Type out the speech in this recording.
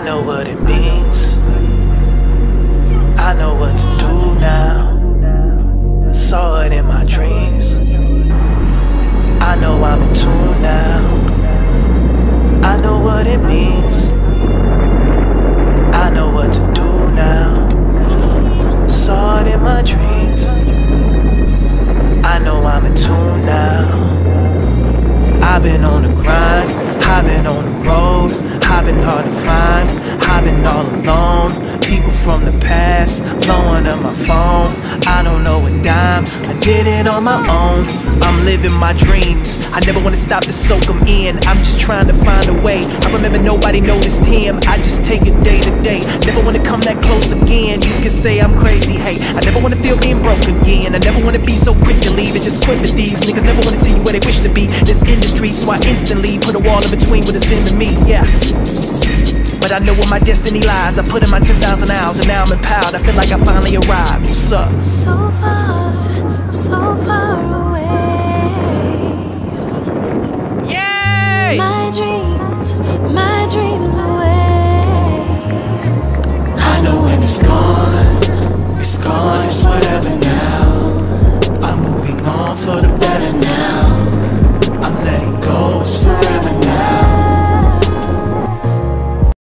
know what it means. I know what to do now. Saw it in my dreams. I know I'm in tune now. I know what it means. I know what to do now. Saw it in my dreams. I know I'm in tune now. I've been on the grind, I've been on the road. I've been hard to find, I've been all alone. People from the past blowing up my phone. I don't know a dime, I did it on my own. I'm living my dreams. I never wanna stop to soak them in. I'm just trying to find a way. I remember nobody noticed him. I just take it day to day. Never wanna come that close again. You can say I'm crazy, hey. I never wanna feel being broke again. I never wanna be so quick to leave and just quit with these niggas. Never wanna see you where they wish to be. This so I instantly put a wall in between what it's been to me, yeah. But I know where my destiny lies. I put in my 10,000 hours and now I'm empowered. I feel like I finally arrived. What's up? So far, so far away. Yay! My dreams, my dreams,